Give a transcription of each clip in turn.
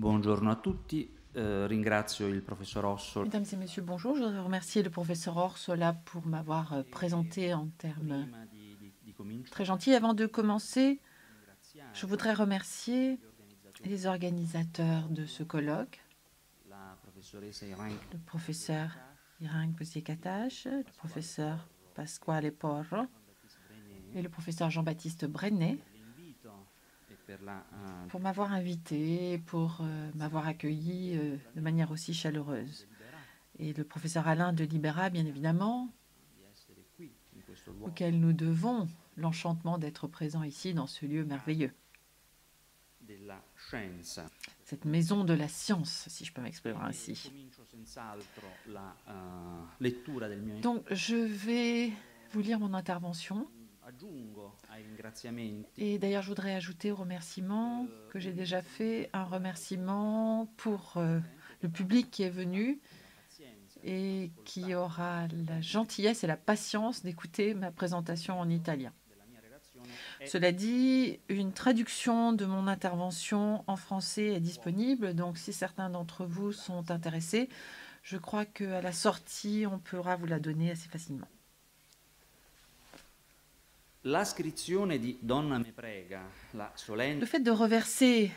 Buongiorno a tutti, eh, ringrazio il. Mesdames et messieurs, bonjour. Je voudrais remercier le professeur Orsola pour m'avoir euh, présenté en termes très gentils. Avant de commencer, je voudrais remercier les organisateurs de ce colloque, le professeur Irang Posiekatash, le professeur Pasquale Porro et le professeur Jean-Baptiste Brenet l'invito e per la eh, pour m'avoir invité, pour euh, m'avoir accueilli euh, de manière aussi chaleureuse. Et le professeur Alain de Libera, bien évidemment, auquel nous devons l'enchantement d'être présent ici dans ce lieu merveilleux, cette maison de la science, si je peux m'exprimer ainsi. mio Donc, je vais vous lire mon intervention. Et d'ailleurs, je voudrais ajouter au remerciement que j'ai déjà fait un remerciement pour euh, le public qui est venu et qui aura la gentillesse et la patience d'écouter ma présentation en italien. Cela dit, une traduction de mon intervention en français est disponible, donc si certains d'entre vous sont intéressés, je crois qu'à la sortie, on pourra vous la donner assez facilement. l'ascrizione di Donna me prega, la solenne Le fait de reverser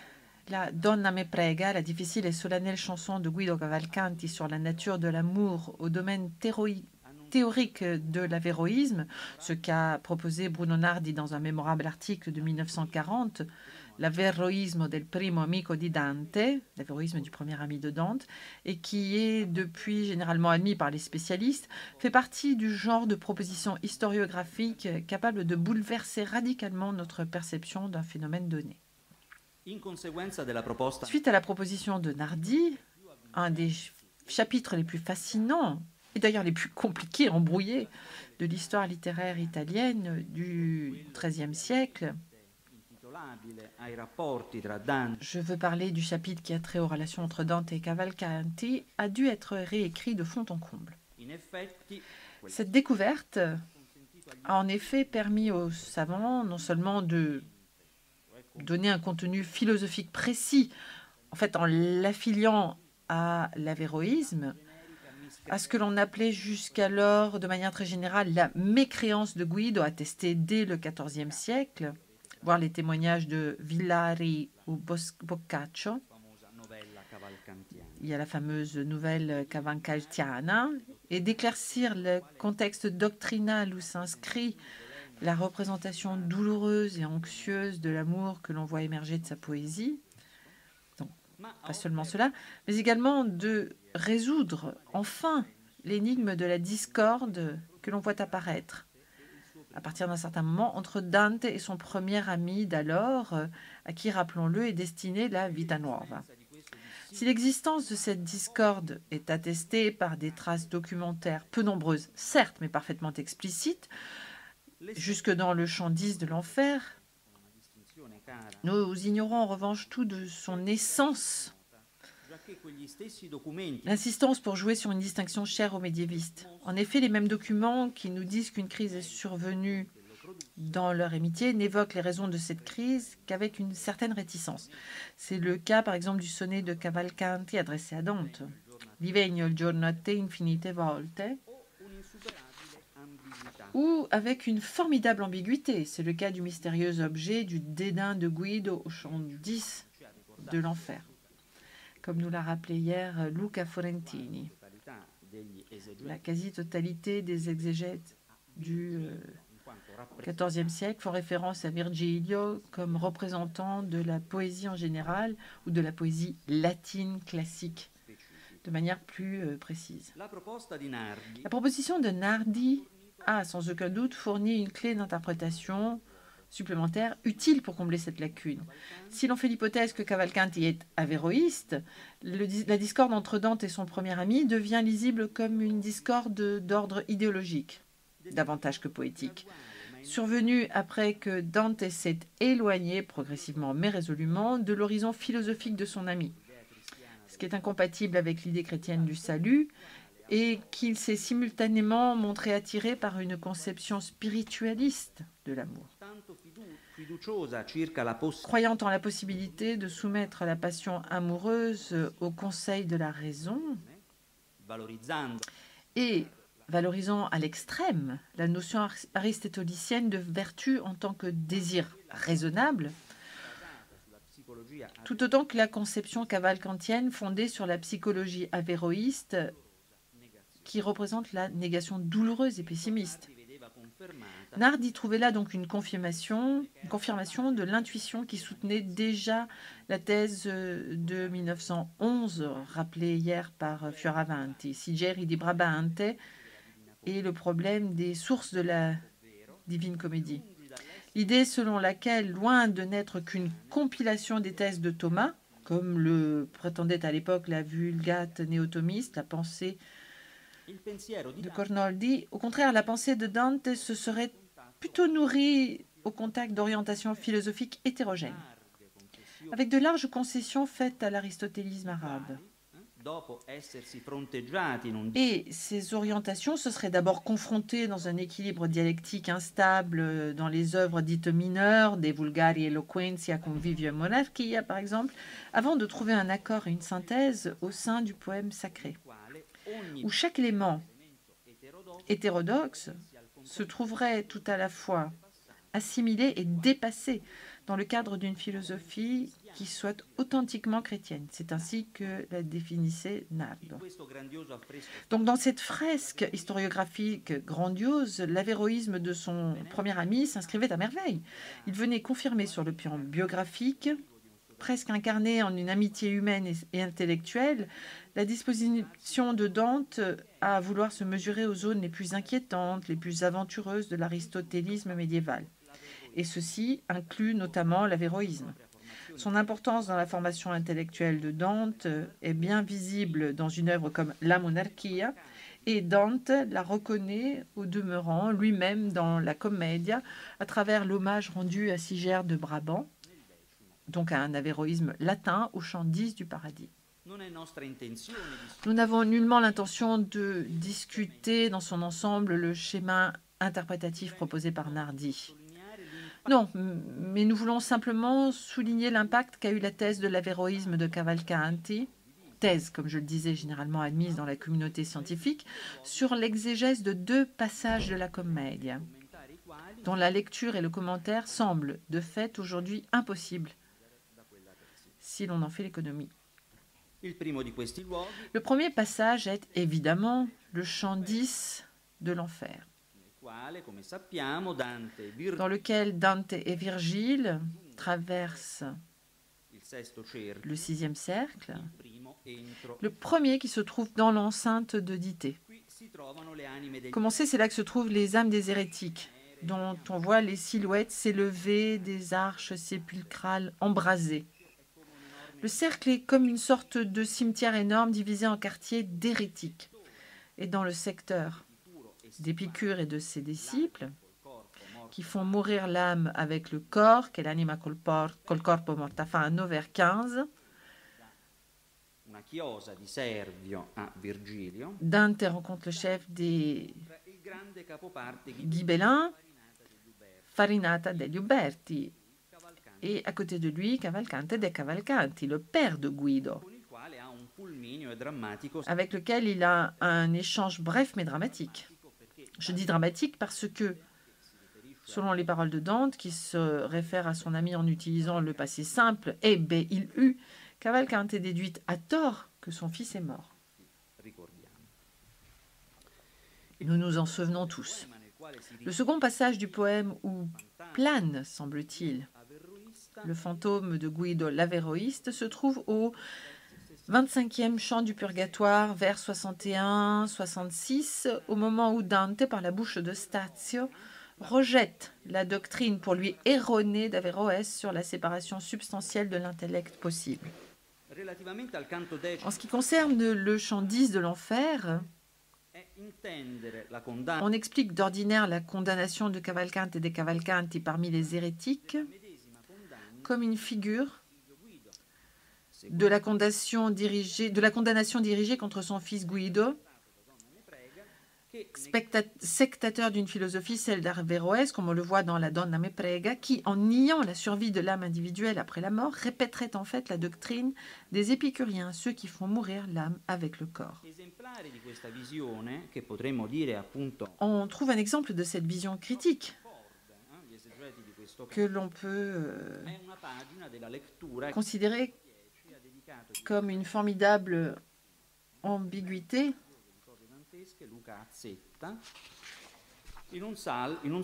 la Donna me prega, la difficile et solennelle chanson de Guido Cavalcanti sur la nature de l'amour au domaine théorique de l'avéroïsme, ce qu'a proposé Bruno Nardi dans un mémorable article de 1940, l'avéroïsme del primo amico di Dante, l'avéroïsme du premier ami de Dante, et qui est depuis généralement admis par les spécialistes, fait partie du genre de proposition historiographique capable de bouleverser radicalement notre perception d'un phénomène donné. Suite à la proposition de Nardi, un des ch- chapitres les plus fascinants et d'ailleurs les plus compliqués, embrouillés de l'histoire littéraire italienne du XIIIe siècle, je veux parler du chapitre qui a trait aux relations entre Dante et Cavalcanti, a dû être réécrit de fond en comble. Cette découverte a en effet permis aux savants non seulement de donner un contenu philosophique précis, en fait en l'affiliant à l'avéroïsme, à ce que l'on appelait jusqu'alors de manière très générale la mécréance de Guido, attestée dès le XIVe siècle, voir les témoignages de Villari ou Boccaccio. Il y a la fameuse nouvelle Cavalcantiana, et d'éclaircir le contexte doctrinal où s'inscrit la représentation douloureuse et anxieuse de l'amour que l'on voit émerger de sa poésie. Pas seulement cela, mais également de résoudre enfin l'énigme de la discorde que l'on voit apparaître à partir d'un certain moment entre Dante et son premier ami d'alors, euh, à qui, rappelons-le, est destinée la Vita Nuova. Si l'existence de cette discorde est attestée par des traces documentaires peu nombreuses, certes, mais parfaitement explicites, jusque dans le champ 10 de l'enfer, nous ignorons en revanche tout de son essence, l'insistance pour jouer sur une distinction chère aux médiévistes. En effet, les mêmes documents qui nous disent qu'une crise est survenue dans leur amitié n'évoquent les raisons de cette crise qu'avec une certaine réticence. C'est le cas, par exemple, du sonnet de Cavalcanti adressé à Dante. Divegno il giorno infinite volte, ou avec une formidable ambiguïté. C'est le cas du mystérieux objet du dédain de Guido au chant 10 de l'enfer, comme nous l'a rappelé hier euh, Luca Forentini. La quasi-totalité des exégètes du euh, XIVe siècle font référence à Virgilio comme représentant de la poésie en général ou de la poésie latine classique de manière plus euh, précise. La proposition de Nardi a sans aucun doute fourni une clé d'interprétation supplémentaire utile pour combler cette lacune. Si l'on fait l'hypothèse que Cavalcanti est avéroïste, la discorde entre Dante et son premier ami devient lisible comme une discorde d'ordre idéologique, davantage que poétique. Survenue après que Dante s'est éloigné progressivement mais résolument de l'horizon philosophique de son ami, ce qui est incompatible avec l'idée chrétienne du salut et qu'il s'est simultanément montré attiré par une conception spiritualiste de l'amour. Più croyant en la possibilité de soumettre la passion amoureuse au conseil de la raison. Et valorisant à l'extrême la notion aristotélicienne de vertu en tant que désir raisonnable, tout autant que la conception cavalcantienne fondée sur la psychologie avéroïste qui représente la négation douloureuse et pessimiste. Nardi trouvait là donc une confirmation, une confirmation de l'intuition qui soutenait déjà la thèse de 1911, rappelée hier par Fioravanti, Sigeri di Brabante, et le problème des sources de la Divine Comédie. L'idée selon laquelle, loin de n'être qu'une compilation des thèses de Thomas, comme le prétendait à l'époque la vulgate néothomiste, la pensée de Cornoldi, au contraire, la pensée de Dante se serait plutôt nourrie au contact d'orientations philosophiques hétérogènes, avec de larges concessions faites à l'aristotélisme arabe. Et ces orientations se seraient d'abord confrontées dans un équilibre dialectique instable dans les œuvres dites mineures, des Vulgari Eloquentia Convivio Monarchia par exemple, avant de trouver un accord et une synthèse au sein du poème sacré, où chaque élément hétérodoxe se trouverait tout à la fois assimilé et dépassé dans le cadre d'une philosophie qui soit authentiquement chrétienne. C'est ainsi que la définissait Nardo. Donc dans cette fresque historiographique grandiose, l'avéroïsme de son premier ami s'inscrivait à merveille. Il venait confirmer sur le plan biographique, presque incarné en une amitié humaine et intellectuelle, la disposition de Dante à vouloir se mesurer aux zones les plus inquiétantes, les plus aventureuses de l'aristotélisme médiéval. Et ceci inclut notamment l'avéroïsme. Son importance dans la formation intellectuelle de Dante est bien visible dans une œuvre comme La Monarchia, et Dante la reconnaît au demeurant lui-même dans la Commedia à travers l'hommage rendu à Sigère de Brabant, donc à un avéroïsme latin au chant 10 du paradis. Nous n'avons nullement l'intention de discuter dans son ensemble le schéma interprétatif proposé par Nardi. Non, mais nous voulons simplement souligner l'impact qu'a eu la thèse de l'avéroïsme de Cavalcanti, thèse, comme je le disais, généralement admise dans la communauté scientifique, sur l'exégèse de deux passages de la Commedia, dont la lecture et le commentaire semblent de fait aujourd'hui impossibles si l'on en fait l'économie. Le premier passage est évidemment le chant 10 de l'enfer dans lequel Dante et Virgile traversent le sixième cercle, le premier qui se trouve dans l'enceinte de Dité. Commencez, c'est là que se trouvent les âmes des hérétiques, dont on voit les silhouettes s'élever des arches sépulcrales embrasées. Le cercle est comme une sorte de cimetière énorme divisé en quartiers d'hérétiques. Et dans le secteur d'Épicure et de ses disciples, qui font mourir l'âme avec le corps, qu'est l'anima col, col corpo mortafano vers 15. Dante rencontre le chef des Ghibellins, Farinata degli Uberti, et à côté de lui, Cavalcante de Cavalcanti, le père de Guido, avec lequel il a un échange bref mais dramatique. Je dis dramatique parce que, selon les paroles de Dante, qui se réfère à son ami en utilisant le passé simple, et b il eut, Cavalcante déduite à tort que son fils est mort. Nous nous en souvenons tous. Le second passage du poème où plane, semble-t-il, le fantôme de Guido l'Avéroïste se trouve au 25e chant du purgatoire, vers 61-66, au moment où Dante, par la bouche de Stazio, rejette la doctrine pour lui erronée d'Averroès sur la séparation substantielle de l'intellect possible. En ce qui concerne le chant 10 de l'enfer, on explique d'ordinaire la condamnation de Cavalcante et des Cavalcanti parmi les hérétiques comme une figure de la condamnation dirigée, de la condamnation dirigée contre son fils Guido, sectateur d'une philosophie, celle d'Averroès, comme on le voit dans la Donna me prega, qui, en niant la survie de l'âme individuelle après la mort, répéterait en fait la doctrine des épicuriens, ceux qui font mourir l'âme avec le corps. On trouve un exemple de cette vision critique que l'on peut euh, considérer comme une formidable ambiguïté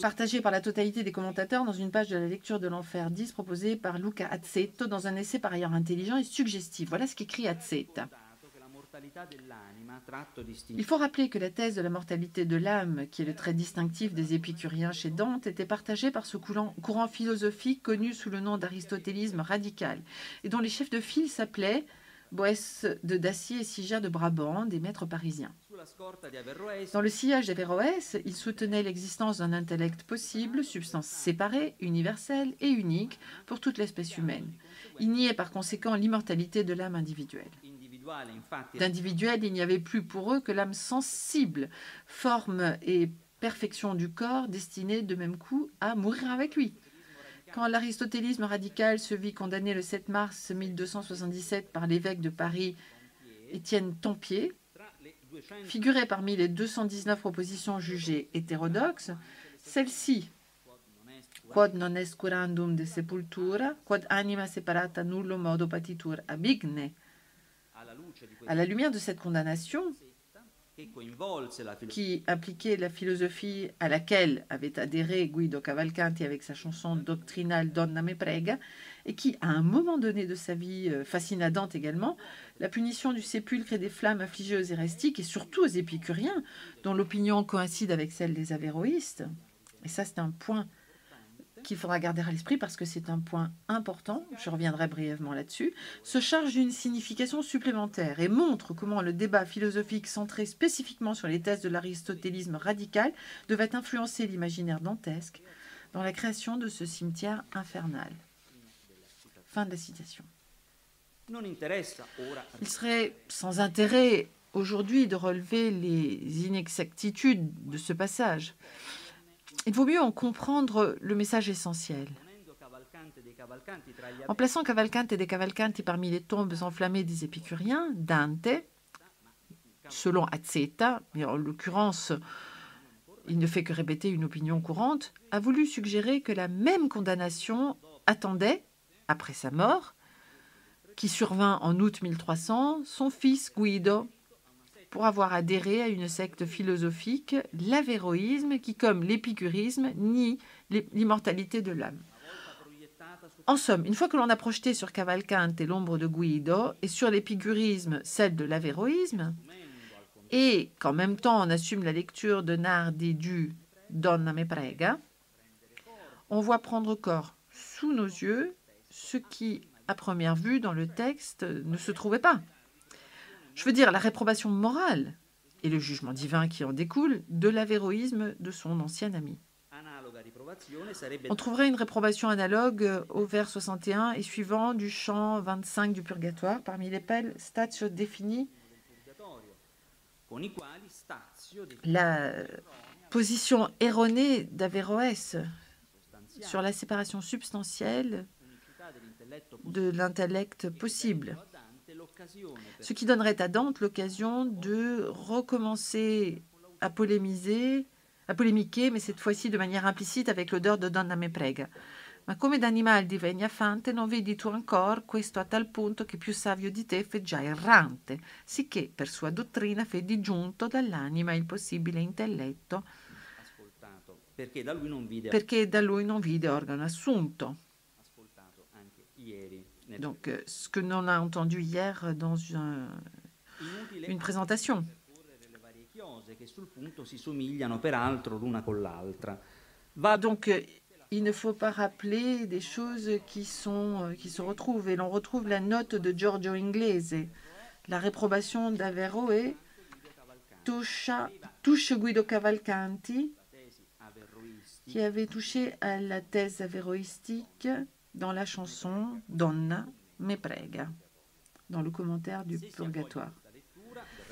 partagée par la totalité des commentateurs dans une page de la lecture de l'enfer 10 proposée par Luca Azzetto dans un essai par ailleurs intelligent et suggestif. Voilà ce qu'écrit Azzetta. Il faut rappeler que la thèse de la mortalité de l'âme, qui est le trait distinctif des épicuriens chez Dante, était partagée par ce courant, philosophique connu sous le nom d'aristotélisme radical, et dont les chefs de file s'appelaient Boès de Dacier et Siger de Brabant, des maîtres parisiens. Dans le sillage d'Averroès, il soutenait l'existence d'un intellect possible, substance séparée, universelle et unique pour toute l'espèce humaine. Il niait par conséquent l'immortalité de l'âme individuelle. D'individuel, il n'y avait plus pour eux que l'âme sensible, forme et perfection du corps destinée de même coup à mourir avec lui. Quand l'aristotélisme radical se vit condamné le 7 mars 1277 par l'évêque de Paris, Étienne Tempier, figurait parmi les 219 propositions jugées hétérodoxes, celle-ci, quod non est curandum de sepultura, quod anima separata nullo modo patitur abigne, à la lumière de cette condamnation, qui impliquait la philosophie à laquelle avait adhéré Guido Cavalcanti avec sa chanson doctrinale Donna me prega, et qui, à un moment donné de sa vie euh, fascinante également, la punition du sépulcre et des flammes affligées aux héréstiques et surtout aux épicuriens, dont l'opinion coïncide avec celle des avéroïstes. Et ça, c'est un point qu'il faudra garder à l'esprit parce que c'est un point important, je reviendrai brièvement là-dessus, se charge d'une signification supplémentaire et montre comment le débat philosophique centré spécifiquement sur les thèses de l'aristotélisme radical devait influencer l'imaginaire dantesque dans la création de ce cimetière infernal. Fin de la citation. Il serait sans intérêt aujourd'hui de relever les inexactitudes de ce passage il vaut mieux en comprendre le message essentiel. En plaçant Cavalcante et des Cavalcanti parmi les tombes enflammées des épicuriens, Dante, selon Azzetta, mais en l'occurrence, il ne fait que répéter une opinion courante, a voulu suggérer que la même condamnation attendait, après sa mort, qui survint en août 1300, son fils Guido, pour avoir adhéré à une secte philosophique, l'avéroïsme, qui, comme l'épicurisme, nie l'immortalité de l'âme. En somme, une fois que l'on a projeté sur Cavalcante l'ombre de Guido et sur l'épicurisme celle de l'avéroïsme, et qu'en même temps on assume la lecture de Nardi du Donna me prega, on voit prendre corps sous nos yeux ce qui, à première vue, dans le texte, ne se trouvait pas. Je veux dire la réprobation morale et le jugement divin qui en découle de l'avéroïsme de son ancien ami. On trouverait une réprobation analogue au vers 61 et suivant du chant 25 du Purgatoire, parmi lesquels Stazio définit la position erronée d'Averroès sur la séparation substantielle de l'intellect possible ce qui donnerait à Dante l'occasion de recommencer à polémiser, à polémiquer, mais cette fois-ci de manière implicite avec l'odeur de Donna me prega. Ma come d'animal divegna fante, non vedi tu ancor questo a tal punto che più savio di te fe già errante, sicché per sua dottrina fe giunto dall'anima il possibile intelletto, perché da lui non vide, perché da lui non vide organo assunto. Donc, euh, ce que l'on a entendu hier dans une présentation. Donc, euh, il ne faut pas rappeler des choses euh, qui se retrouvent. Et l'on retrouve la note de Giorgio Inglese. La réprobation d'Averroè touche, Guido Cavalcanti, qui avait touché à la thèse avéroïstique dans la chanson Donna me prega, dans le commentaire du Purgatoire.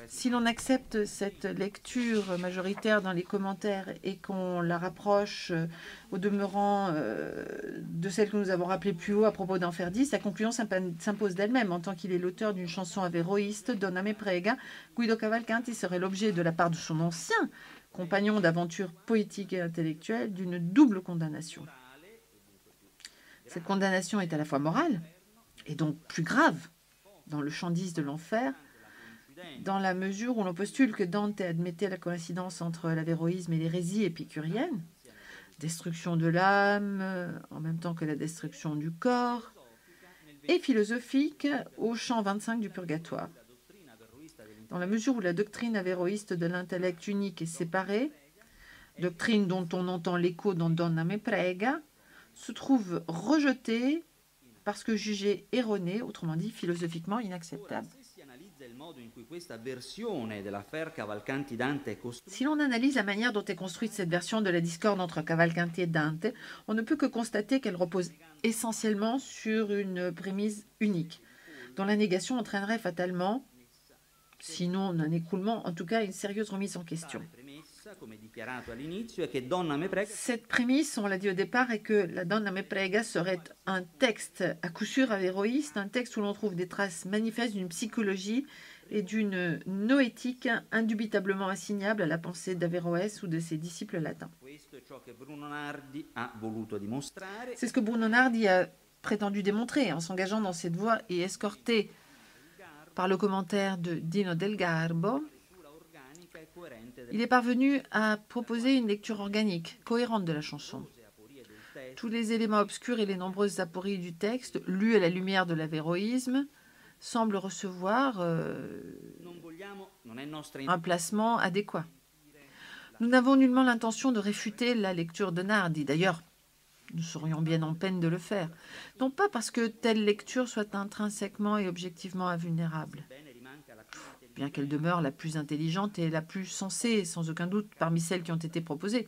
Si l'on accepte cette lecture majoritaire dans les commentaires et qu'on la rapproche euh, au demeurant euh, de celle que nous avons rappelée plus haut à propos d'Enfer 10, sa conclusion s'impose d'elle-même. En tant qu'il est l'auteur d'une chanson avéroïste, Donna me prega, Guido Cavalcanti serait l'objet de la part de son ancien compagnon d'aventure poétique et intellectuelle d'une double condamnation. Cette condamnation est à la fois morale et donc plus grave dans le champ 10 de l'enfer, dans la mesure où l'on postule que Dante admettait la coïncidence entre l'avéroïsme et l'hérésie épicurienne, destruction de l'âme en même temps que la destruction du corps, et philosophique au champ 25 du purgatoire. Dans la mesure où la doctrine avéroïste de l'intellect unique est séparée, doctrine dont on entend l'écho dans Donna me prega, se trouve rejetée parce que jugée erronée, autrement dit philosophiquement inacceptable. Si l'on analyse la manière dont est construite cette version de la discorde entre Cavalcanti et Dante, on ne peut que constater qu'elle repose essentiellement sur une prémisse unique, dont la négation entraînerait fatalement, sinon un écoulement, en tout cas une sérieuse remise en question. Cette prémisse, on l'a dit au départ, est que la Donna me prega serait un texte à coup sûr avéroïste, un texte où l'on trouve des traces manifestes d'une psychologie et d'une noétique indubitablement assignable à la pensée d'Averroès ou de ses disciples latins. C'est ce que Bruno Nardi a prétendu démontrer en s'engageant dans cette voie et escorté par le commentaire de Dino del Garbo, il est parvenu à proposer une lecture organique, cohérente de la chanson. Tous les éléments obscurs et les nombreuses apories du texte, lus à la lumière de l'avéroïsme, semblent recevoir euh, un placement adéquat. Nous n'avons nullement l'intention de réfuter la lecture de Nardi. D'ailleurs, nous serions bien en peine de le faire. Non pas parce que telle lecture soit intrinsèquement et objectivement invulnérable, bien qu'elle demeure la plus intelligente et la plus sensée, sans aucun doute, parmi celles qui ont été proposées.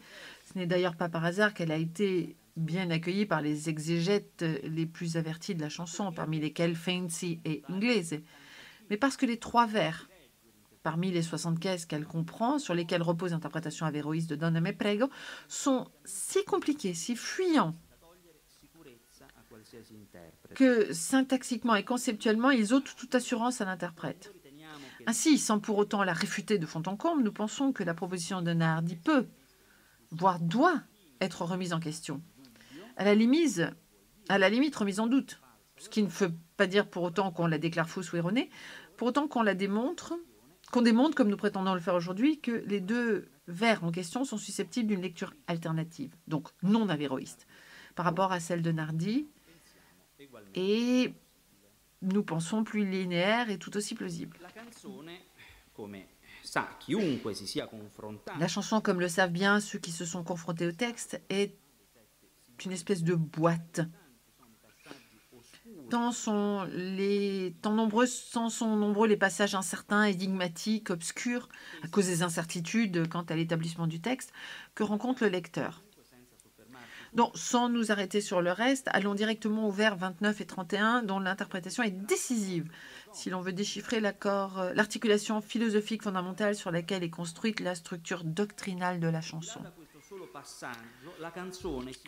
Ce n'est d'ailleurs pas par hasard qu'elle a été bien accueillie par les exégètes les plus avertis de la chanson, parmi lesquels Fancy et Inglese, mais parce que les trois vers, parmi les 75 qu'elle comprend, sur lesquels repose l'interprétation avéroïste de Donna me prego, sont si compliqués, si fuyants, que syntaxiquement et conceptuellement, ils ôtent toute assurance à l'interprète. Ainsi, sans pour autant la réfuter de fond en comble, nous pensons que la proposition de Nardi peut, voire doit, être remise en question. À la limite, à la limite remise en doute, ce qui ne veut pas dire pour autant qu'on la déclare fausse ou erronée, pour autant qu'on la démontre, qu'on démontre, comme nous prétendons le faire aujourd'hui, que les deux vers en question sont susceptibles d'une lecture alternative, donc non avéroïste, par rapport à celle de Nardi, et nous pensons plus linéaire et tout aussi plausible. La chanson, comme le savent bien ceux qui se sont confrontés au texte, est une espèce de boîte. Tant sont, les, tant nombreux, tant sont nombreux les passages incertains, énigmatiques, obscurs, à cause des incertitudes quant à l'établissement du texte, que rencontre le lecteur. Donc, sans nous arrêter sur le reste, allons directement au vers 29 et 31, dont l'interprétation est décisive si l'on veut déchiffrer euh, l'articulation philosophique fondamentale sur laquelle est construite la structure doctrinale de la chanson.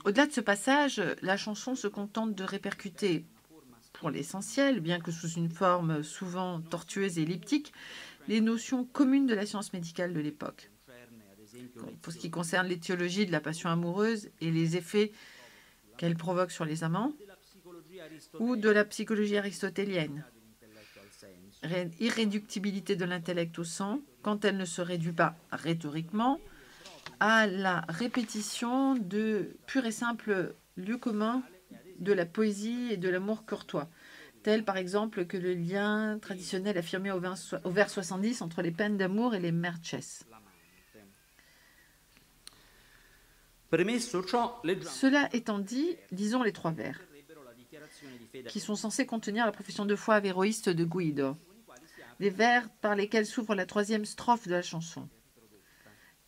Au-delà de ce passage, la chanson se contente de répercuter, pour l'essentiel, bien que sous une forme souvent tortueuse et elliptique, les notions communes de la science médicale de l'époque pour ce qui concerne l'étiologie de la passion amoureuse et les effets qu'elle provoque sur les amants, ou de la psychologie aristotélienne, irréductibilité de l'intellect au sang, quand elle ne se réduit pas rhétoriquement à la répétition de pur et simple lieu commun de la poésie et de l'amour courtois, tel par exemple que le lien traditionnel affirmé au vers 70 entre les peines d'amour et les merches. Cela étant dit, disons les trois vers, qui sont censés contenir la profession de foi avéroïste de Guido, les vers par lesquels s'ouvre la troisième strophe de la chanson,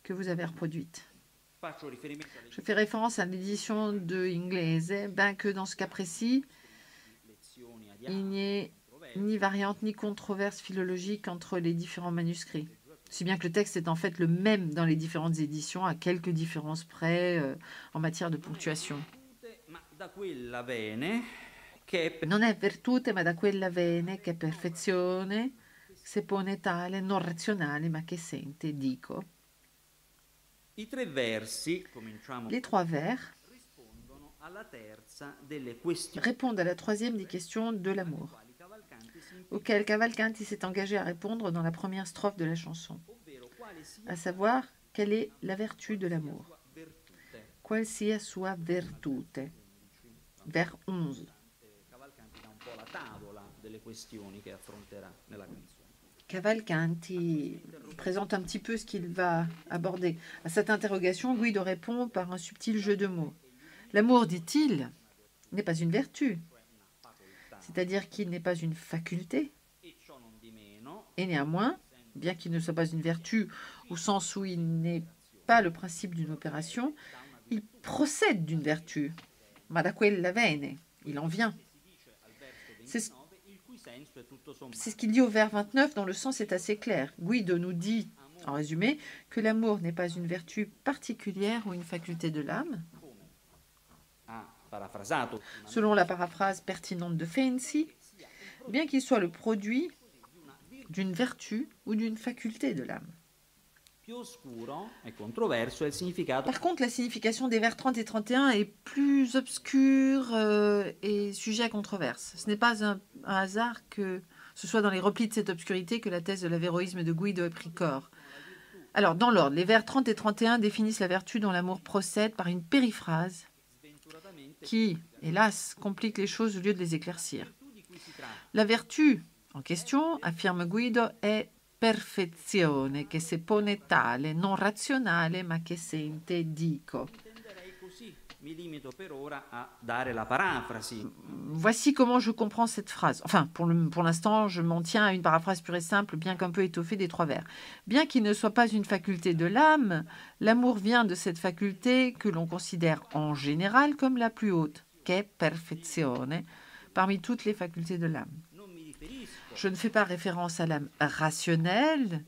que vous avez reproduite. Je fais référence à l'édition de Inglese, bien que dans ce cas précis, il n'y ait ni variante ni controverse philologique entre les différents manuscrits. Si bien que le texte est en fait le même dans les différentes éditions, à quelques différences près euh, en matière de ponctuation. Non è virtute, ma da quella vene che perfezione se pone tale, non razionale, ma che sente, dico. Les trois vers répondent à la troisième des questions de l'amour, auxquelles Cavalcanti s'est engagé à répondre dans la première strophe de la chanson, à savoir quelle est la vertu de l'amour, quelle sia sua virtute, vers 11. Cavalcanti présente un petit peu ce qu'il va aborder. À cette interrogation, Guido répond par un subtil jeu de mots. L'amour, dit-il, n'est pas une vertu, c'est-à-dire qu'il n'est pas une faculté. Et néanmoins, bien qu'il ne soit pas une vertu au sens où il n'est pas le principe d'une opération, il procède d'une vertu. Ma da il en vient. C'est ce qu'il dit au vers 29 dont le sens est assez clair. Guido nous dit, en résumé, que l'amour n'est pas une vertu particulière ou une faculté de l'âme. Selon la paraphrase pertinente de Feinsi, bien qu'il soit le produit d'une vertu ou d'une faculté de l'âme. Par contre, la signification des vers 30 et 31 est plus obscure euh, et sujet à controverse. Ce n'est pas un, hasard que ce soit dans les replis de cette obscurité que la thèse de l'avéroïsme de Guido ait pris corps. Alors, dans l'ordre, les vers 30 et 31 définissent la vertu dont l'amour procède par une périphrase qui, hélas, complique les choses au lieu de les éclaircir. La vertu en question, affirme Guido, est perfezione che se pone tale, non razionale, ma che sente dico. Voici comment je comprends cette phrase. Enfin, pour l'instant, je m'en tiens à une paraphrase pure et simple, bien qu'un peu étoffée des trois vers. Bien qu'il ne soit pas une faculté de l'âme, l'amour vient de cette faculté que l'on considère en général comme la plus haute, qu'est perfezione, parmi toutes les facultés de l'âme. Je ne fais pas référence à l'âme rationnelle.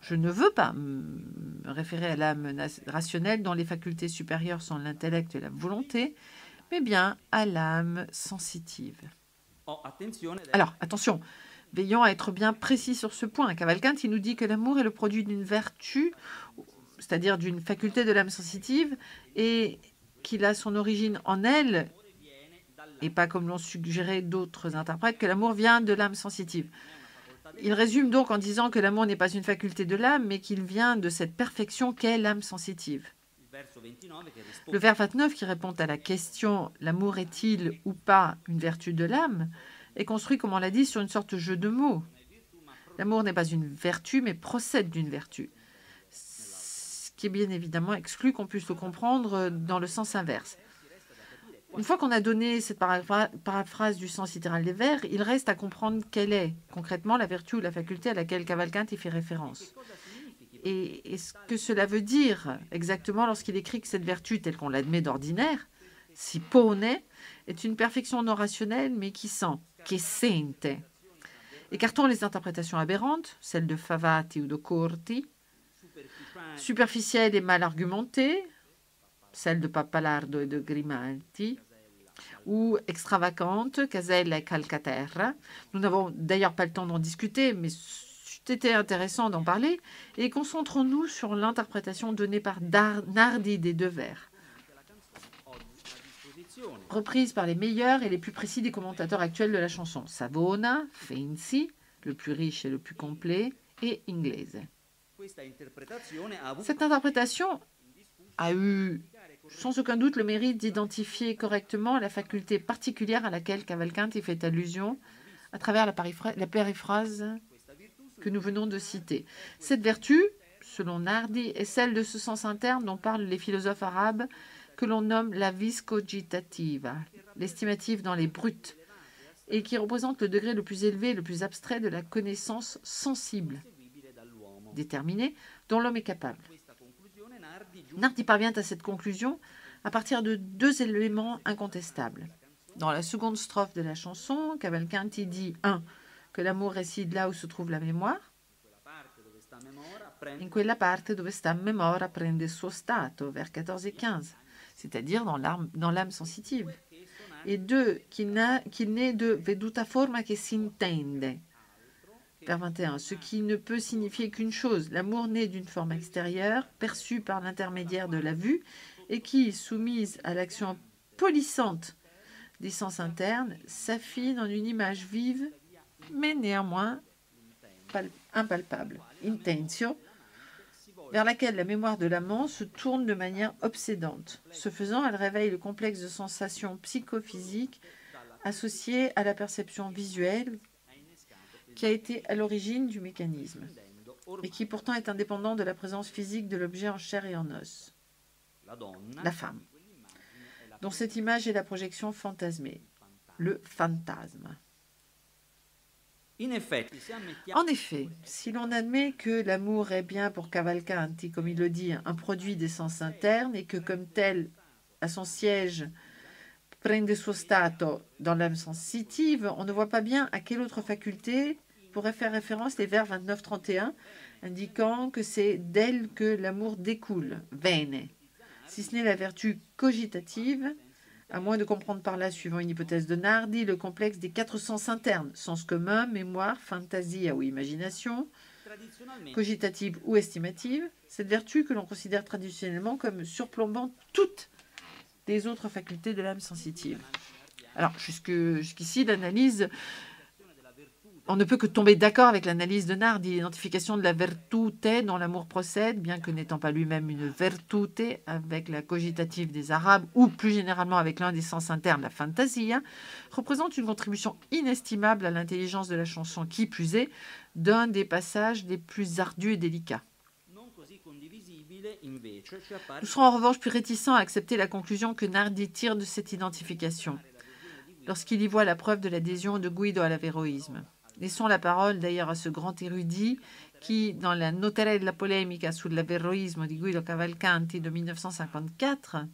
Je ne veux pas me référer à l'âme rationnelle dont les facultés supérieures sont l'intellect et la volonté, mais bien à l'âme sensitive. Oh, Alors, attention, veillons à être bien précis sur ce point. Cavalcanti nous dit que l'amour est le produit d'une vertu, c'est-à-dire d'une faculté de l'âme sensitive, et qu'il a son origine en elle et pas comme l'ont suggéré d'autres interprètes, que l'amour vient de l'âme sensitive. Il résume donc en disant que l'amour n'est pas une faculté de l'âme, mais qu'il vient de cette perfection qu'est l'âme sensitive. Le vers 29, qui répond à la question L'amour est-il ou pas une vertu de l'âme? est construit, comme on l'a dit, sur une sorte de jeu de mots. L'amour n'est pas une vertu, mais procède d'une vertu. Ce qui est bien évidemment exclu qu'on puisse le comprendre dans le sens inverse. Une fois qu'on a donné cette paraphrase du sens littéral des vers, il reste à comprendre quelle est concrètement la vertu ou la faculté à laquelle Cavalcanti fait référence. Et, ce que cela veut dire exactement lorsqu'il écrit que cette vertu, telle qu'on l'admet d'ordinaire, si pone, est une perfection non rationnelle mais qui sent, qui sente. Écartons les interprétations aberrantes, celles de Favati ou de Corti, superficielles et mal argumentées, celle de Papalardo et de Grimaldi, ou extravagante, Casella et Calcaterra. Nous n'avons d'ailleurs pas le temps d'en discuter, mais c'était intéressant d'en parler. Et concentrons-nous sur l'interprétation donnée par Nardi des deux vers, reprise par les meilleurs et les plus précis des commentateurs actuels de la chanson. Savona, Feinsi, le plus riche et le plus complet, et Inglese. Cette interprétation a eu sans aucun doute le mérite d'identifier correctement la faculté particulière à laquelle Cavalcanti fait allusion à travers la, périphrase que nous venons de citer. Cette vertu, selon Nardi, est celle de ce sens interne dont parlent les philosophes arabes que l'on nomme la viscogitativa, l'estimative dans les brutes, et qui représente le degré le plus élevé et le plus abstrait de la connaissance sensible, déterminée, dont l'homme est capable. Nardi parvient à cette conclusion à partir de deux éléments incontestables. Dans la seconde strophe de la chanson, Cavalcanti dit 1. que l'amour réside là où se trouve la mémoire. In quella parte dove sta memora prende suo stato, vers 14 et 15, c'est-à-dire dans l'âme sensitive. Et deux, qu'il n'est de veduta forma che si intende, vers 21, ce qui ne peut signifier qu'une chose, l'amour naît d'une forme extérieure, perçue par l'intermédiaire de la vue, et qui, soumise à l'action polissante des sens internes, s'affine en une image vive, mais néanmoins impalpable, intensio, vers laquelle la mémoire de l'amant se tourne de manière obsédante. Ce faisant, elle réveille le complexe de sensations psychophysiques associées à la perception visuelle qui a été à l'origine du mécanisme et qui pourtant est indépendant de la présence physique de l'objet en chair et en os. La femme, dont cette image est la projection fantasmée, le fantasme. En effet, si l'on admet que l'amour est bien pour Cavalcanti, comme il le dit, un produit des sens internes et que comme tel, à son siège, prende suo stato dans l'âme sensitive, on ne voit pas bien à quelle autre faculté pourrait faire référence les vers 29-31, indiquant que c'est d'elle que l'amour découle, vene, si ce n'est la vertu cogitative à moins de comprendre par là, suivant une hypothèse de Nardi, le complexe des quatre sens internes, sens commun, mémoire, fantasia ou imagination, cogitative ou estimative, cette vertu que l'on considère traditionnellement comme surplombant toutes les autres facultés de l'âme sensitive. Alors, jusqu'ici, l'analyse on ne peut que tomber d'accord avec l'analyse de Nardi, l'identification de la vertute dont l'amour procède, bien que n'étant pas lui-même une vertute avec la cogitative des Arabes ou plus généralement avec l'un des sens internes, la fantasia, représente une contribution inestimable à l'intelligence de la chanson, qui plus est, d'un des passages les plus ardus et délicats. Nous serons en revanche plus réticents à accepter la conclusion que Nardi tire de cette identification, lorsqu'il y voit la preuve de l'adhésion de Guido à l'avéroïsme. Laissons la parole d'ailleurs à ce grand érudit qui, dans la Noterella polemica sull'averroismo di Guido Cavalcanti de 1954,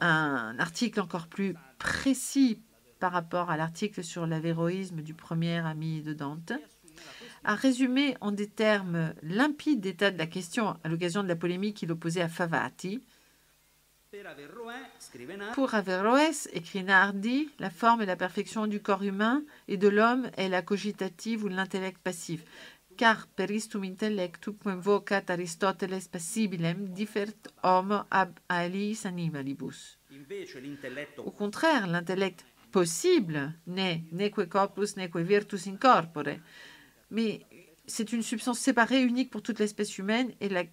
un article encore plus précis par rapport à l'article sur l'avéroïsme du premier ami de Dante, a résumé en des termes limpides d'état de la question à l'occasion de la polémique qu'il opposait à Favati, pour Averroès, écrit Nardi, la forme et la perfection du corps humain et de l'homme est la cogitative ou l'intellect passif. Car peristum intellectum vocat Aristoteles passibilem differt homo ab aliis animalibus. Au contraire, l'intellect possible n'est neque corpus neque virtus in corpore, mais c'est une substance séparée, unique pour toute l'espèce humaine et la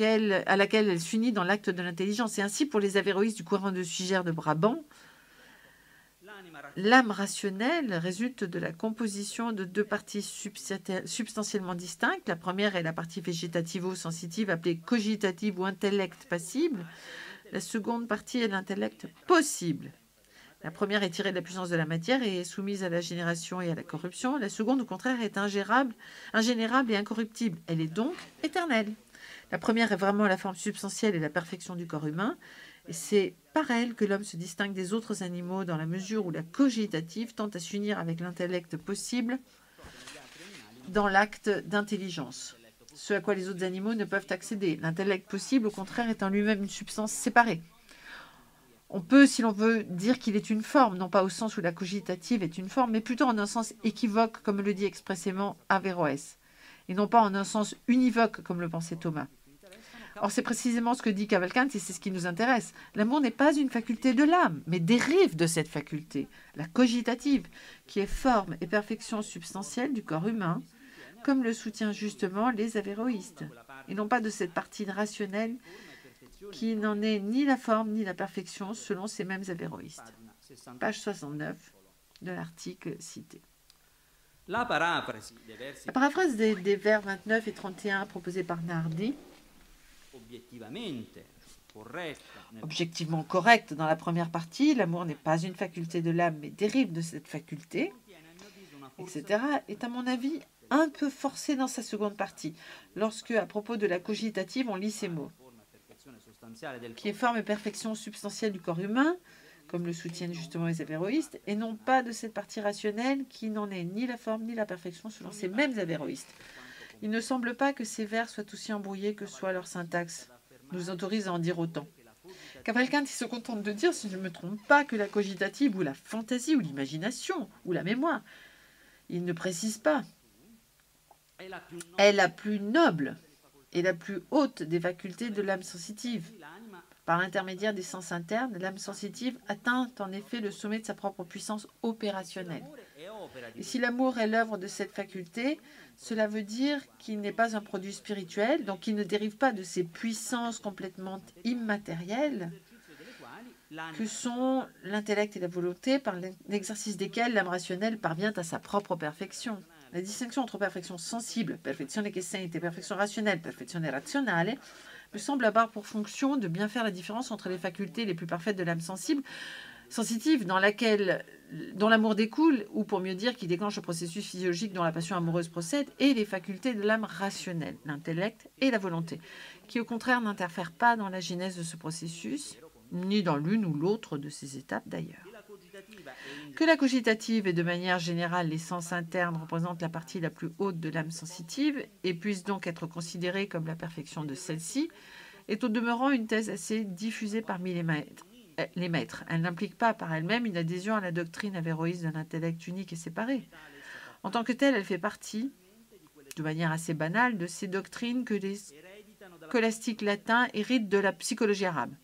à laquelle elle s'unit dans l'acte de l'intelligence. Et ainsi, pour les avéroïstes du courant de Sugère de Brabant, l'âme rationnelle résulte de la composition de deux parties substantiellement distinctes. La première est la partie végétativo-sensitive appelée cogitative ou intellect passible. La seconde partie est l'intellect possible. La première est tirée de la puissance de la matière et est soumise à la génération et à la corruption. La seconde, au contraire, est ingérable, ingénérable et incorruptible. Elle est donc éternelle. La première est vraiment la forme substantielle et la perfection du corps humain. Et c'est par elle que l'homme se distingue des autres animaux dans la mesure où la cogitative tente à s'unir avec l'intellect possible dans l'acte d'intelligence, ce à quoi les autres animaux ne peuvent accéder. L'intellect possible, au contraire, est en lui-même une substance séparée. On peut, si l'on veut, dire qu'il est une forme, non pas au sens où la cogitative est une forme, mais plutôt en un sens équivoque, comme le dit expressément Averroès et non pas en un sens univoque comme le pensait Thomas. Or, c'est précisément ce que dit Cavalcanti et c'est ce qui nous intéresse. L'amour n'est pas une faculté de l'âme, mais dérive de cette faculté, la cogitative, qui est forme et perfection substantielle du corps humain, comme le soutient justement les avéroïstes, et non pas de cette partie rationnelle qui n'en est ni la forme ni la perfection selon ces mêmes avéroïstes. Page 69 de l'article cité. La paraphrase des, vers 29 et 31 proposée par Nardi, objectivement correcte dans la première partie, l'amour n'est pas une faculté de l'âme mais dérive de cette faculté, etc., est à mon avis un peu forcée dans sa seconde partie, lorsque, à propos de la cogitative, on lit ces mots, qui est forme et perfection substantielle du corps humain, comme le soutiennent justement les avéroïstes, et non pas de cette partie rationnelle qui n'en est ni la forme ni la perfection selon ces mêmes avéroïstes. Il ne semble pas que ces vers soient aussi embrouillés que soit leur syntaxe nous autorise à en dire autant. Cavalcanti se contente de dire, si je ne me trompe pas, que la cogitative ou la fantaisie ou l'imagination ou la mémoire, il ne précise pas, est la plus noble et la plus haute des facultés de l'âme sensitive. Par l'intermédiaire des sens internes, l'âme sensitive atteint en effet le sommet de sa propre puissance opérationnelle. Et si l'amour est l'œuvre de cette faculté, cela veut dire qu'il n'est pas un produit spirituel, donc il ne dérive pas de ces puissances complètement immatérielles que sont l'intellect et la volonté, par l'exercice desquelles l'âme rationnelle parvient à sa propre perfection. La distinction entre perfection sensible, perfezione che sente, et perfection rationnelle, perfezione razionale, me semble avoir pour fonction de bien faire la différence entre les facultés les plus parfaites de l'âme sensible, sensitive, dans laquelle dont l'amour découle, ou pour mieux dire, qui déclenche le processus physiologique dont la passion amoureuse procède, et les facultés de l'âme rationnelle, l'intellect et la volonté, qui au contraire n'interfèrent pas dans la genèse de ce processus, ni dans l'une ou l'autre de ces étapes d'ailleurs. Que la cogitative et de manière générale les sens internes représentent la partie la plus haute de l'âme sensitive et puissent donc être considérée comme la perfection de celle-ci, est au demeurant une thèse assez diffusée parmi les maîtres les maîtres. Elle n'implique pas par elle-même une adhésion à la doctrine avéroïste d'un intellect unique et séparé. En tant que telle, elle fait partie, de manière assez banale, de ces doctrines que les scolastiques latins héritent de la psychologie arabe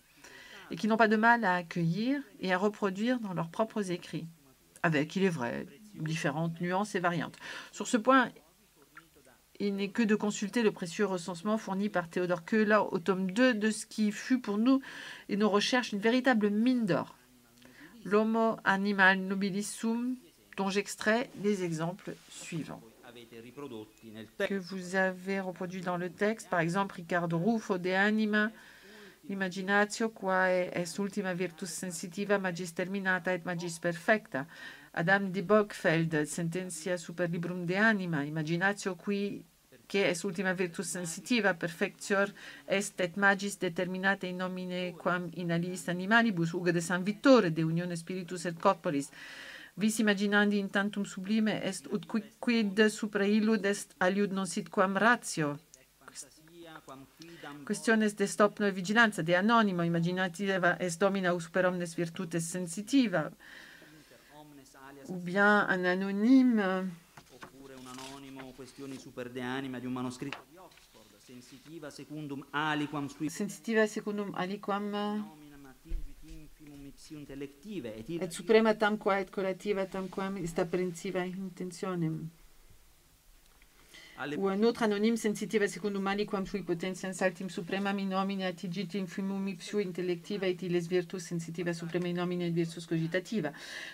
et qui n'ont pas de mal à accueillir et à reproduire dans leurs propres écrits, avec, il est vrai, différentes nuances et variantes. Sur ce point, il n'est que de consulter le précieux recensement fourni par Théodore Köhler au tome 2 de ce qui fut pour nous et nos recherches une véritable mine d'or. L'Homo Animal Nobilissum, dont j'extrais les exemples suivants que vous avez reproduits dans le texte, par exemple Riccardo Ruffo de Anima, Imaginatio quae est ultima virtus sensitiva magis terminata et magis perfecta. Adam de Bockfeld, Sententia super librum de anima, Imaginatio qui que est ultima virtus sensitiva perfectior est et magis determinata in nomine quam in aliis animalibus uga de San Vittore de unione spiritus et corporis. Vis imaginandi in tantum sublime est ut quid supra illud est aliud non sit quam ratio? Questiones de stopno e vigilanza de anonimo imaginativa est domina super omnes virtutes sensitiva. Ou bien un anonyme questione super de anima di un manoscritto di Oxford, sensitiva secundum aliquam sui... Sensitiva secundum aliquam... Eh, et suprema tamqua et collativa tamquam est apprensiva intentionem. Ou un autre anonyme sensitiva secundum aliquam sui potentiam saltim suprema in nomine attigit infimum intellectiva et les virtus sensitiva suprema in nomine virtus cogitativa.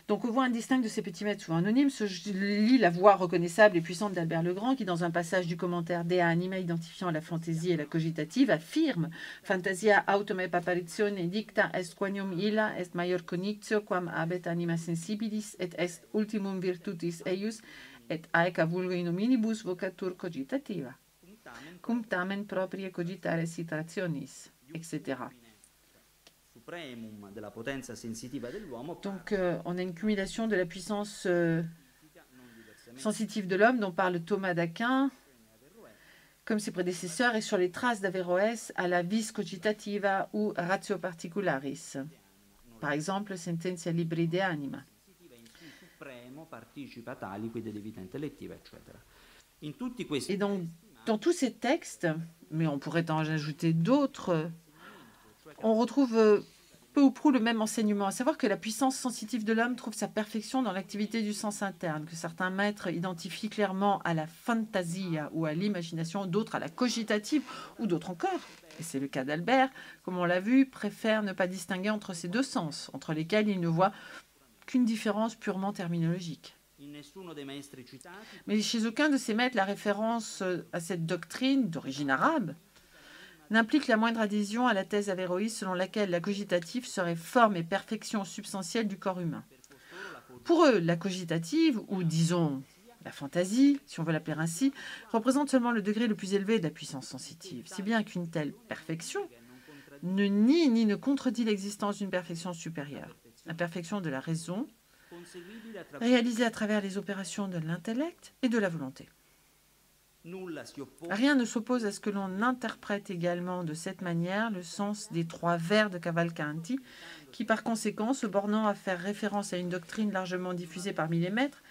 Donc on voit un distinct de ces petits maîtres souvent anonymes. Se lit la voix reconnaissable et puissante d'Albert Legrand qui, dans un passage du commentaire Dea Anima identifiant la fantaisie et la cogitative, affirme Fantasia autom apparitione dicta est quanium illa est maior conitio quam abet anima sensibilis et est ultimum virtutis eius et aeca vulgo in hominibus vocatur cogitativa, cum tamen proprie cogitare citationis, etc. Donc, euh, on a une cumulation de la puissance euh, sensitive de l'homme dont parle Thomas d'Aquin, comme ses prédécesseurs, et sur les traces d'Averroès à la vis cogitativa ou ratio particularis. Par exemple, Sententia Libri de Anima participa tali quid de vita intellettiva, eccetera. In tutti questi Et donc, dans tous ces textes, mais on pourrait en ajouter d'autres, on retrouve euh, peu ou prou le même enseignement, à savoir que la puissance sensitive de l'homme trouve sa perfection dans l'activité du sens interne, que certains maîtres identifient clairement à la fantasia ou à l'imagination, d'autres à la cogitative, ou d'autres encore, et c'est le cas d'Albert, comme on l'a vu, préfèrent ne pas distinguer entre ces deux sens, entre lesquels ils ne voient qu'une différence purement terminologique. Mais chez aucun de ces maîtres, la référence euh, à cette doctrine d'origine arabe n'implique la moindre adhésion à la thèse avéroïste selon laquelle la cogitative serait forme et perfection substantielle du corps humain. Pour eux, la cogitative, ou disons la fantaisie, si on veut l'appeler ainsi, représente seulement le degré le plus élevé de la puissance sensitive, si bien qu'une telle perfection ne nie ni ne contredit l'existence d'une perfection supérieure. La perfection de la raison, réalisée à travers les opérations de l'intellect et de la volonté. Rien ne s'oppose à ce que l'on interprète également de cette manière le sens des trois vers de Cavalcanti, qui par conséquent, se bornant à faire référence à une doctrine largement diffusée parmi les maîtres,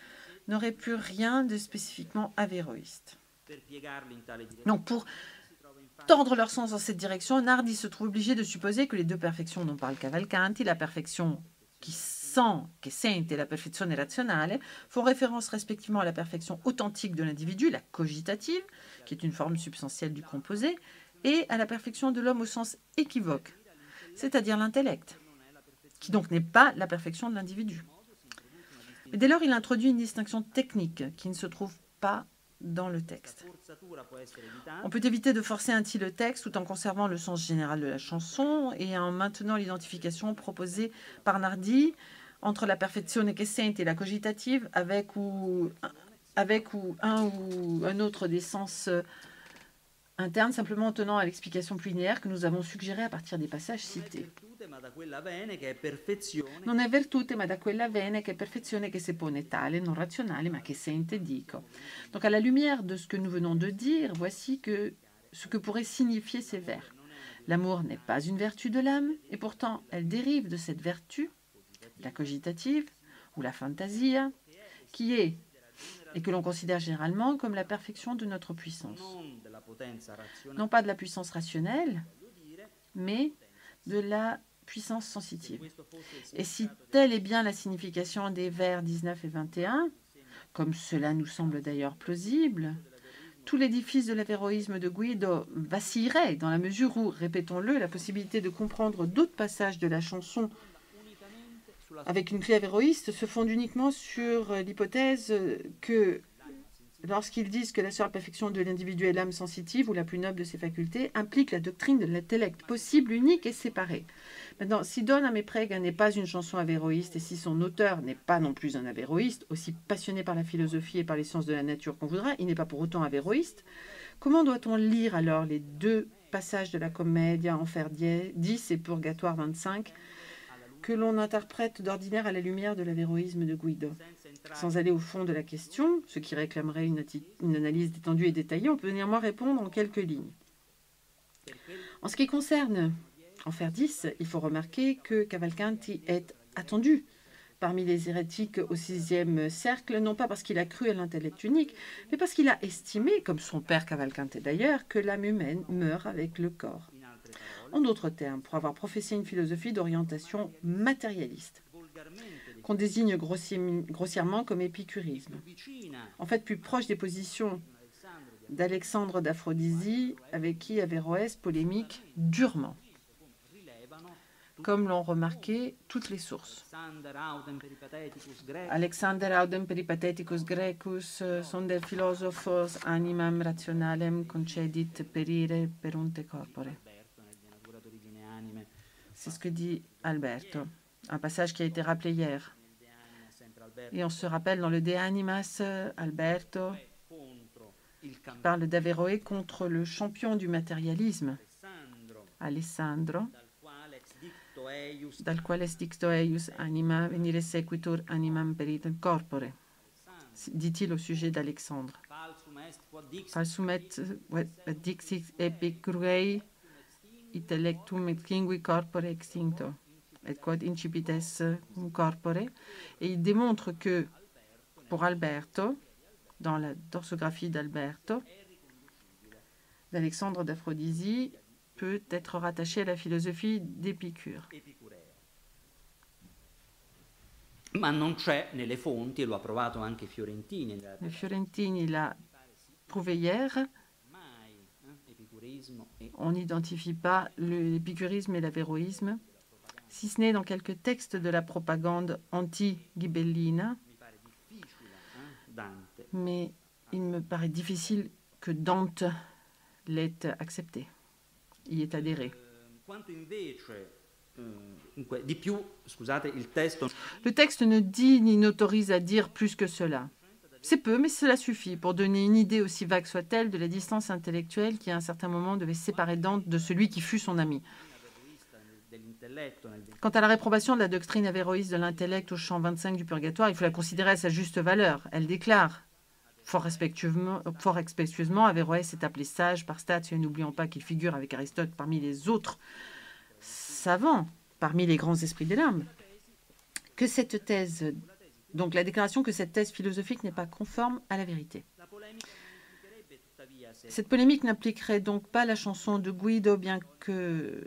n'aurait plus rien de spécifiquement avéroïste. Donc pour tordre leur sens dans cette direction, Nardi se trouve obligé de supposer que les deux perfections dont parle Cavalcanti, la perfection qui sent, che sente la perfezione razionale, font référence respectivement à la perfection authentique de l'individu, la cogitative, qui est une forme substantielle du composé, et à la perfection de l'homme au sens équivoque, c'est-à-dire l'intellect, qui donc n'est pas la perfection de l'individu. Mais dès lors, il introduit une distinction technique qui ne se trouve pas On peut éviter de forcer ainsi le texte tout en conservant le sens général de la chanson et en maintenant l'identification proposée par Nardi entre la perfezione che sente et la cogitative avec avec ou un ou un autre des sens internes, simplement en tenant à l'explication plus linéaire que nous avons suggérée à partir des passages cités. Non è virtute, ma da quella vene che è perfezione che si pone tale, non razionale, ma che sente, dico. Donc à la lumière de ce que nous venons de dire, voici que ce que pourraient signifier ces vers. L'amour n'est pas une vertu de l'âme, et pourtant elle dérive de cette vertu, la cogitative ou la fantasia, qui est et que l'on considère généralement comme la perfection de notre puissance. Non pas de la puissance rationnelle, mais de la puissance sensitive. Et si telle est bien la signification des vers 19 et 21, comme cela nous semble d'ailleurs plausible, tout l'édifice de l'avéroïsme de Guido vacillerait dans la mesure où, répétons-le, la possibilité de comprendre d'autres passages de la chanson avec une clé avéroïste se fonde uniquement sur l'hypothèse que lorsqu'ils disent que la seule perfection de l'individu est l'âme sensitive ou la plus noble de ses facultés, implique la doctrine de l'intellect possible, unique et séparé. Maintenant, si Don Améprega n'est pas une chanson avéroïste et si son auteur n'est pas non plus un avéroïste, aussi passionné par la philosophie et par les sciences de la nature qu'on voudra, il n'est pas pour autant avéroïste, comment doit-on lire alors les deux passages de la Commedia, Enfer 10 et Purgatoire 25, que l'on interprète d'ordinaire à la lumière de l'avéroïsme de Guido sans aller au fond de la question, ce qui réclamerait une, analyse détendue et détaillée, on peut néanmoins répondre en quelques lignes. En ce qui concerne Enfer 10, il faut remarquer que Cavalcanti est attendu parmi les hérétiques au sixième cercle, non pas parce qu'il a cru à l'intellect unique, mais parce qu'il a estimé, comme son père Cavalcanti d'ailleurs, que l'âme humaine meurt avec le corps. En d'autres termes, pour avoir professé une philosophie d'orientation matérialiste qu'on désigne grossièrement comme épicurisme. En fait, plus proche des positions d'Alexandre d'Aphrodisia, avec qui Averroès polémique durement, comme l'ont remarqué toutes les sources. Alexander Audem Peripateticus Grecus sont des philosophos animam rationalem concedit perire perunte corpore. C'est ce que dit Alberto, un passage qui a été rappelé hier. Et on se rappelle dans le De Animas, Alberto parle d'Averroé contre le champion du matérialisme, Alessandro, dal quale dicto eius anima venire sequitur animam peritum corpore, dit-il au sujet d'Alexandre. Falsum et dixit epicurei intellectum et lingui corpore extincto et quod incipites corpore. Et il démontre que pour Alberto, dans la dorsographie d'Alberto, d'Alexandre d'Aphrodisia peut être rattaché à la philosophie d'Épicure. Ma non c'è nelle fonti, lo ha provato anche Fiorentini. Fiorentini l'a prouvé hier. On n'identifie pas l'épicurisme et l'avéroïsme si ce n'est dans quelques textes de la propagande anti-ghibellina. Mais il me paraît difficile que Dante l'ait accepté, y est adhéré. Le texte ne dit ni n'autorise à dire plus que cela. C'est peu, mais cela suffit pour donner une idée aussi vague soit-elle de la distance intellectuelle qui à un certain moment devait séparer Dante de celui qui fut son ami. Quant à la réprobation de la doctrine avéroïste de l'intellect au champ 25 du purgatoire, il faut la considérer à sa juste valeur. Elle déclare Fort respectueusement, fort Averroès est appelé sage par Stats, et n'oublions pas qu'il figure avec Aristote parmi les autres savants, parmi les grands esprits des larmes. Que cette thèse, donc la déclaration que cette thèse philosophique n'est pas conforme à la vérité. Cette polémique n'impliquerait donc pas la chanson de Guido, bien que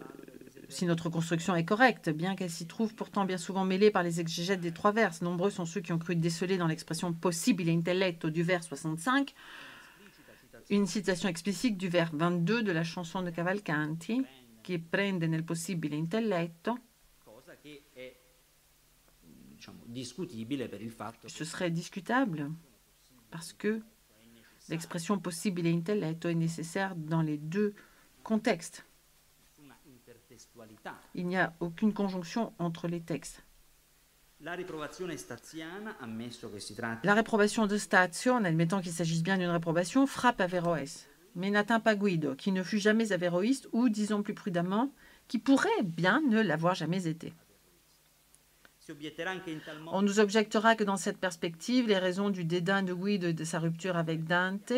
si notre construction est correcte, bien qu'elle s'y trouve pourtant bien souvent mêlée par les exégètes des trois vers. Nombreux sont ceux qui ont cru déceler dans l'expression possible intellecto du vers 65 une citation explicite du vers 22 de la chanson de Cavalcanti, qui prende nel possibile intelletto. Ce serait discutable parce que l'expression possible intelletto est nécessaire dans les deux contextes. Il n'y a aucune conjonction entre les textes. La réprobation de Stazio, en admettant qu'il s'agisse bien d'une réprobation, frappe Averroès, mais n'atteint pas Guido, qui ne fut jamais avéroïste, ou, disons plus prudemment, qui pourrait bien ne l'avoir jamais été. On nous objectera que dans cette perspective, les raisons du dédain de Guido et de sa rupture avec Dante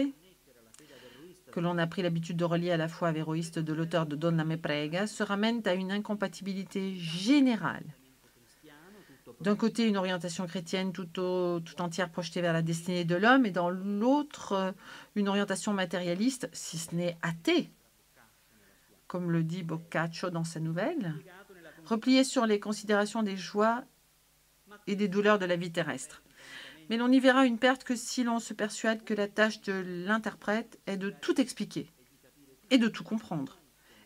que l'on a pris l'habitude de relier à la fois avéroïste de l'auteur de Donna me prega, se ramènent à une incompatibilité générale. D'un côté, une orientation chrétienne tout, tout entière projetée vers la destinée de l'homme, et dans l'autre, une orientation matérialiste, si ce n'est athée, comme le dit Boccaccio dans sa nouvelle, repliée sur les considérations des joies et des douleurs de la vie terrestre. Mais l'on n'y verra une perte que si l'on se persuade que la tâche de l'interprète est de tout expliquer et de tout comprendre.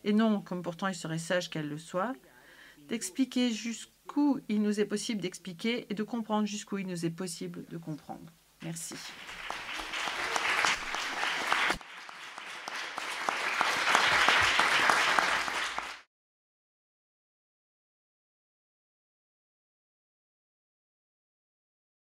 Et non, comme pourtant il serait sage qu'elle le soit, d'expliquer jusqu'où il nous est possible d'expliquer et de comprendre jusqu'où il nous est possible de comprendre. Merci.